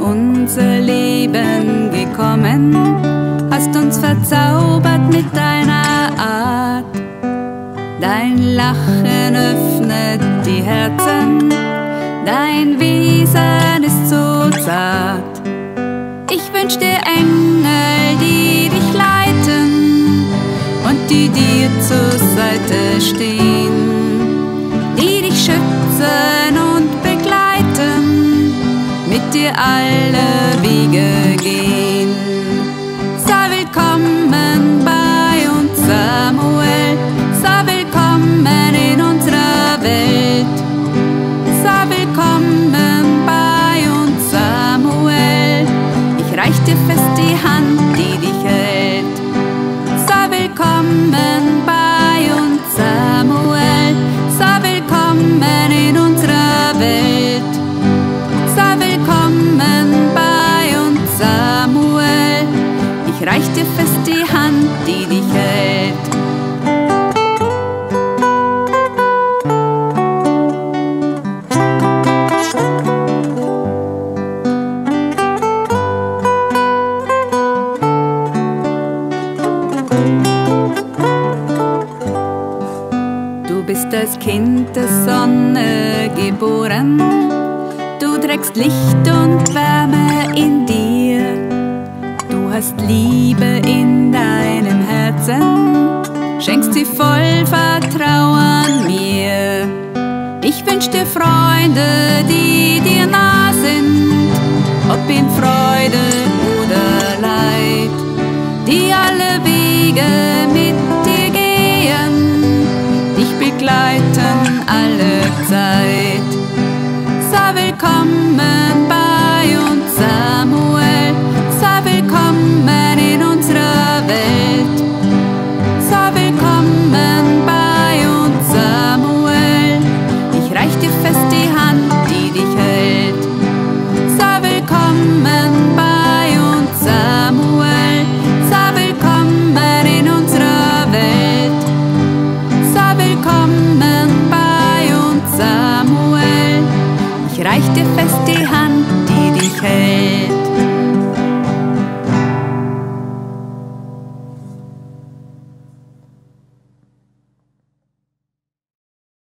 unser Leben gekommen, hast uns verzaubert mit deiner Art. Dein Lachen öffnet die Herzen, dein Wesen ist so zart. Ich wünsch dir Engel, die dich leiten und die dir zur Seite stehen, alle Wege gehen. Die dich hält. Du bist als Kind der Sonne geboren. Du trägst Licht und Wärme in dir. Hast Liebe in deinem Herzen, schenkst sie voll Vertrauen mir. Ich wünsch dir Freunde, die dir nah sind, ob in Freude oder Leid, die alle Wege mit dir gehen, dich begleiten alle Zeit. Sei willkommen festy, festy.